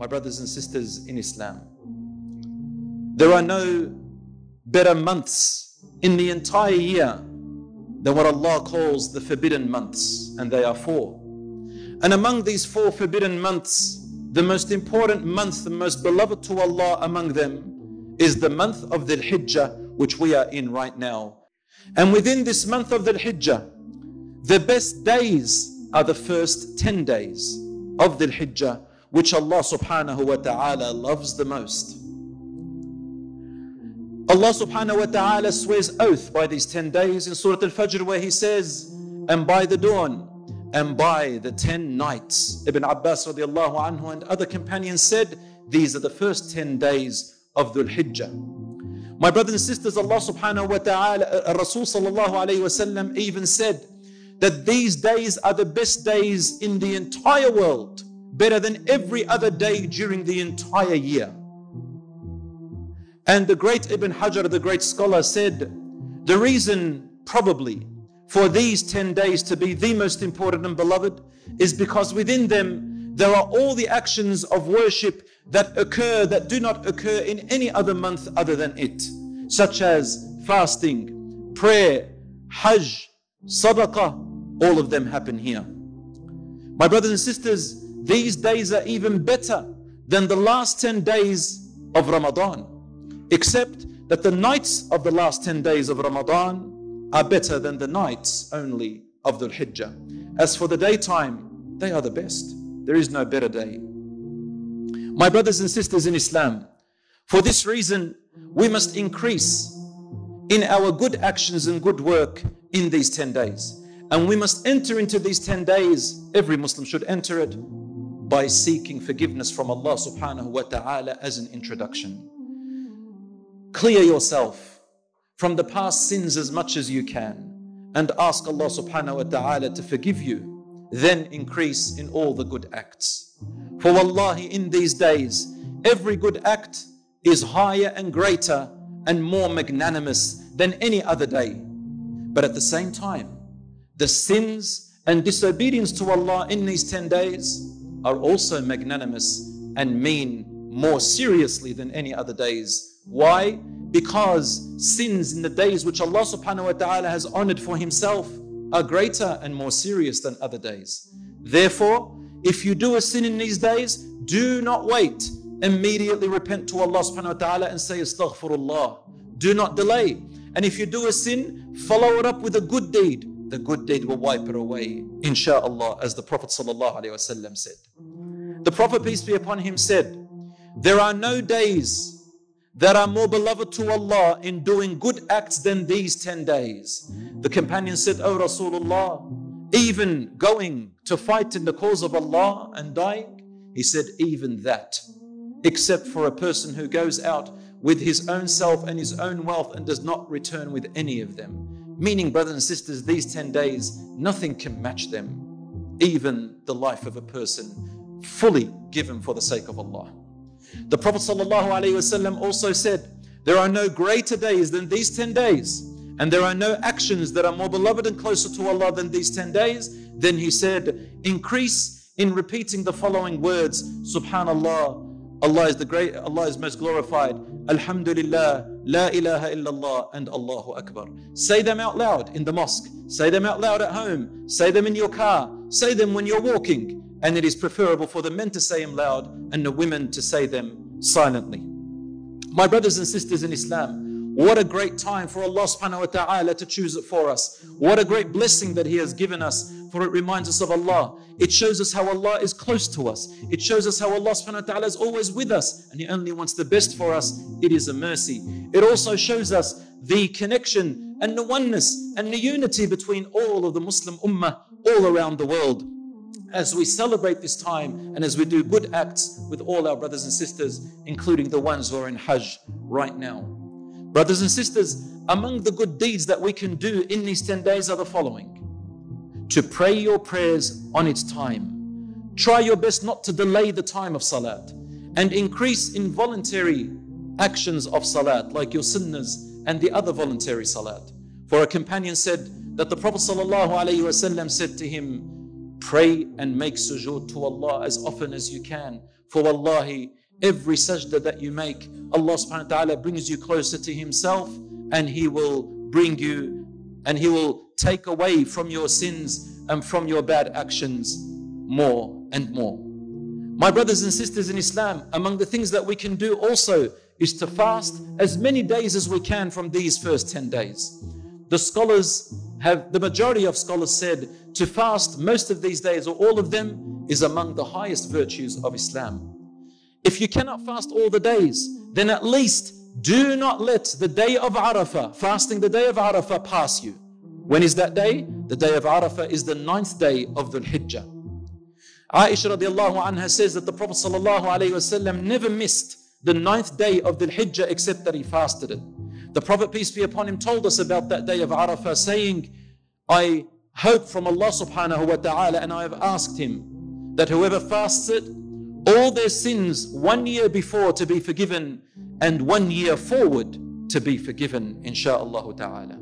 my brothers and sisters in Islam, there are no better months in the entire year than what Allah calls the forbidden months, and they are four. And among these four forbidden months, the most important month, the most beloved to Allah among them, is the month of Dhul Hijjah, which we are in right now. And within this month of Dhul Hijjah, the best days are the first 10 days of Dhul Hijjah, which Allah subhanahu wa ta'ala loves the most. Allah subhanahu wa ta'ala swears oath by these 10 days in Surah Al-Fajr where He says, and by the dawn, and by the 10 nights. Ibn Abbas radiallahu anhu and other companions said, these are the first 10 days of Dhul Hijjah. My brothers and sisters, Allah subhanahu wa ta'ala, uh, Rasul sallallahu alayhi even said that these days are the best days in the entire world, better than every other day during the entire year. And the great Ibn Hajar, the great scholar, said the reason probably for these 10 days to be the most important and beloved is because within them there are all the actions of worship that occur that do not occur in any other month other than it, such as fasting, prayer, hajj, sadaqah, all of them happen here. My brothers and sisters, these days are even better than the last 10 days of Ramadan, except that the nights of the last 10 days of Ramadan are better than the nights only of Dhul Hijjah. As for the daytime, they are the best. There is no better day. My brothers and sisters in Islam, for this reason, we must increase in our good actions and good work in these 10 days. And we must enter into these 10 days, every Muslim should enter it by seeking forgiveness from Allah subhanahu wa ta'ala as an introduction. Clear yourself from the past sins as much as you can and ask Allah subhanahu wa ta'ala to forgive you. Then increase in all the good acts. For wallahi, in these days, every good act is higher and greater and more magnanimous than any other day. But at the same time, the sins and disobedience to Allah in these 10 days are also magnanimous and mean more seriously than any other days. Why? because sins in the days which Allah subhanahu wa ta'ala has honored for Himself are greater and more serious than other days. Therefore, if you do a sin in these days, do not wait. Immediately repent to Allah subhanahu wa ta'ala and say astaghfirullah. Do not delay. And if you do a sin, follow it up with a good deed. The good deed will wipe it away, insha'Allah, as the Prophet wasallam said. The Prophet, peace be upon him, said, There are no days that are more beloved to Allah in doing good acts than these 10 days. The companion said, O Rasulullah, even going to fight in the cause of Allah and dying? He said, even that, except for a person who goes out with his own self and his own wealth and does not return with any of them. Meaning, brothers and sisters, these 10 days, nothing can match them, even the life of a person fully given for the sake of Allah. The Prophet ﷺ also said, There are no greater days than these 10 days, and there are no actions that are more beloved and closer to Allah than these 10 days. Then he said, Increase in repeating the following words Subhanallah, Allah is the great, Allah is most glorified. Alhamdulillah, La ilaha illallah, and Allahu Akbar. Say them out loud in the mosque. Say them out loud at home. Say them in your car. Say them when you're walking and it is preferable for the men to say them loud and the women to say them silently. My brothers and sisters in Islam, what a great time for Allah subhanahu wa ta'ala to choose it for us. What a great blessing that He has given us, for it reminds us of Allah. It shows us how Allah is close to us. It shows us how Allah subhanahu wa ta'ala is always with us and He only wants the best for us. It is a mercy. It also shows us the connection and the oneness and the unity between all of the Muslim ummah all around the world as we celebrate this time and as we do good acts with all our brothers and sisters, including the ones who are in Hajj right now. Brothers and sisters, among the good deeds that we can do in these 10 days are the following to pray your prayers on its time. Try your best not to delay the time of Salat and increase in voluntary actions of Salat, like your sunnahs and the other voluntary Salat. For a companion said that the Prophet ﷺ said to him, Pray and make sujood to Allah as often as you can. For wallahi, every sajda that you make, Allah subhanahu wa ta'ala brings you closer to Himself and He will bring you and He will take away from your sins and from your bad actions more and more. My brothers and sisters in Islam, among the things that we can do also is to fast as many days as we can from these first 10 days. The scholars have, the majority of scholars said to fast most of these days or all of them is among the highest virtues of Islam. If you cannot fast all the days, then at least do not let the day of Arafah, fasting the day of Arafah, pass you. When is that day? The day of Arafah is the ninth day of Dhul Hijjah. Aisha radiallahu anha says that the Prophet sallallahu wasallam never missed the ninth day of Dhul Hijjah except that he fasted it. The Prophet, peace be upon him, told us about that day of Arafah, saying, I hope from Allah subhanahu wa ta'ala, and I have asked him that whoever fasts it, all their sins one year before to be forgiven, and one year forward to be forgiven, insha'Allah ta'ala.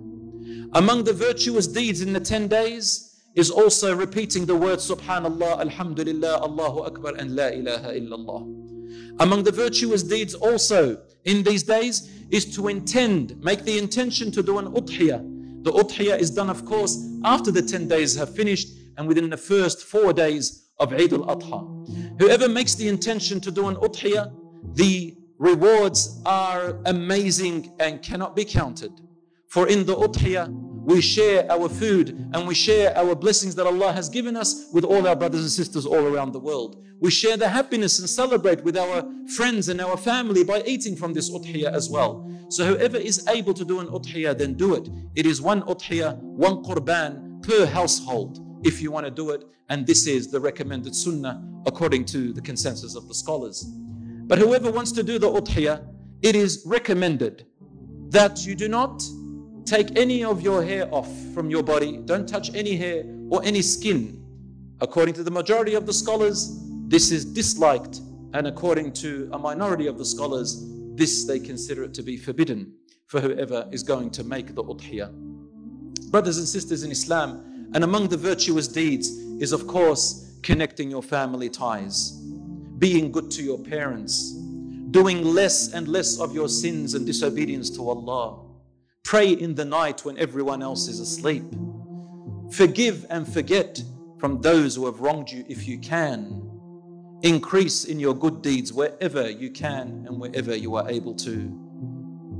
Among the virtuous deeds in the 10 days is also repeating the words Subhanallah, Alhamdulillah, Allahu Akbar, and La ilaha illallah. Among the virtuous deeds also in these days is to intend, make the intention to do an udhiyah. The udhiyah is done, of course, after the 10 days have finished and within the first four days of Eid al-Adha. Whoever makes the intention to do an udhiyah, the rewards are amazing and cannot be counted. For in the udhiyah, we share our food and we share our blessings that Allah has given us with all our brothers and sisters all around the world. We share the happiness and celebrate with our friends and our family by eating from this udhiyah as well. So whoever is able to do an udhiyah, then do it. It is one udhiyah, one qurban per household if you want to do it. And this is the recommended sunnah according to the consensus of the scholars. But whoever wants to do the udhiyah, it is recommended that you do not take any of your hair off from your body. Don't touch any hair or any skin. According to the majority of the scholars, this is disliked, and according to a minority of the scholars, this they consider it to be forbidden for whoever is going to make the udhiyah. Brothers and sisters in Islam, and among the virtuous deeds is, of course, connecting your family ties, being good to your parents, doing less and less of your sins and disobedience to Allah. Pray in the night when everyone else is asleep. Forgive and forget from those who have wronged you if you can. Increase in your good deeds wherever you can and wherever you are able to.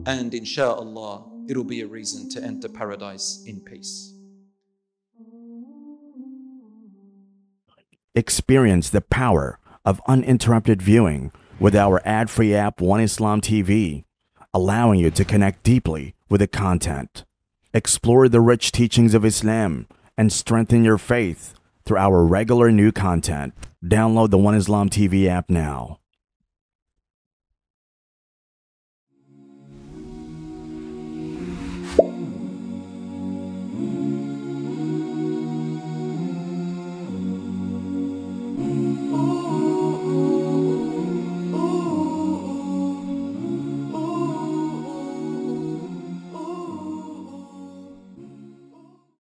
And insha'Allah, it'll be a reason to enter paradise in peace. Experience the power of uninterrupted viewing with our ad free app One Islam TV, allowing you to connect deeply with the content. Explore the rich teachings of Islam and strengthen your faith through our regular new content. Download the One Islam TV app now.